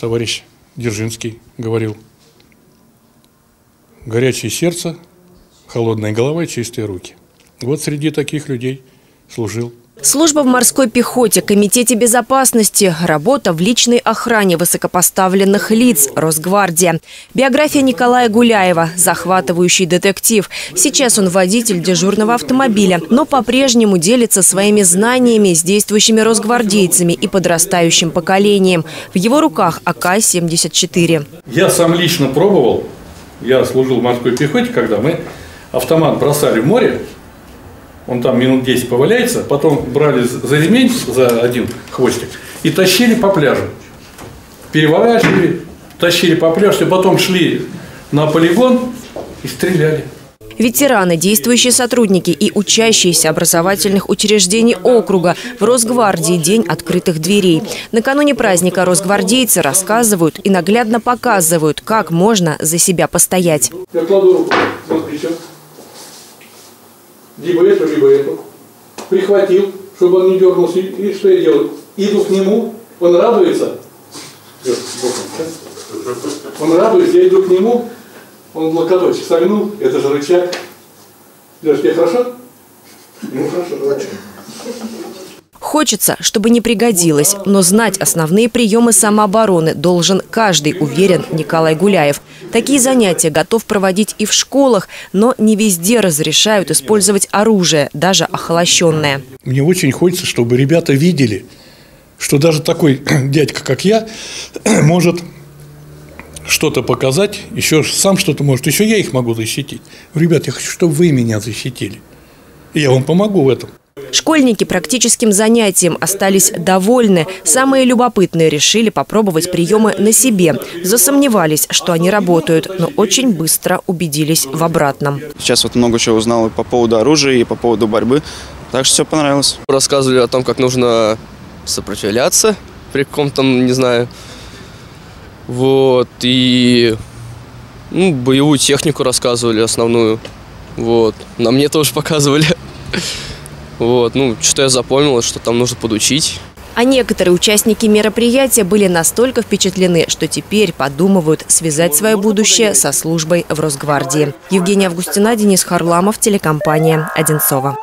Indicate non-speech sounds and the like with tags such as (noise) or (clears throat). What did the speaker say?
товарищ Дзержинский говорил. Горячее сердце, холодная голова и чистые руки. Вот среди таких людей служил Служба в морской пехоте, комитете безопасности, работа в личной охране высокопоставленных лиц, Росгвардия. Биография Николая Гуляева, захватывающий детектив. Сейчас он водитель дежурного автомобиля, но по-прежнему делится своими знаниями с действующими росгвардейцами и подрастающим поколением. В его руках АК-74. Я сам лично пробовал, я служил в морской пехоте, когда мы автомат бросали в море, он там минут 10 поваляется, потом брали за ремень, за один хвостик, и тащили по пляжу. Переворачивали, тащили по пляжу, потом шли на полигон и стреляли. Ветераны, действующие сотрудники и учащиеся образовательных учреждений округа в Росгвардии День открытых дверей. Накануне праздника росгвардейцы рассказывают и наглядно показывают, как можно за себя постоять. Я кладу руку либо эту, либо эту. Прихватил, чтобы он не дернулся. И что я делаю? Иду к нему, он радуется. Он радуется, я иду к нему, он локоточек согнул, это же рычаг. Леш, тебе хорошо? Ну, хорошо, очень. Хочется, чтобы не пригодилось, но знать основные приемы самообороны должен каждый, уверен Николай Гуляев. Такие занятия готов проводить и в школах, но не везде разрешают использовать оружие, даже охолощенное. Мне очень хочется, чтобы ребята видели, что даже такой (clears throat) дядька, как я, (clears throat) может что-то показать, еще сам что-то может, еще я их могу защитить. Ребят, я хочу, чтобы вы меня защитили. И я вам помогу в этом. Школьники практическим занятием остались довольны. Самые любопытные решили попробовать приемы на себе. Засомневались, что они работают, но очень быстро убедились в обратном. Сейчас вот много чего узнал по поводу оружия, и по поводу борьбы. Так что все понравилось. Рассказывали о том, как нужно сопротивляться при каком-то, не знаю, вот, и ну, боевую технику рассказывали основную, вот. На мне тоже (laughs) показывали. Вот, ну, что я запомнил, что там нужно подучить. А некоторые участники мероприятия были настолько впечатлены, что теперь подумывают связать свое будущее со службой в Росгвардии. Евгения Августина, Денис Харламов, телекомпания «Одинцова».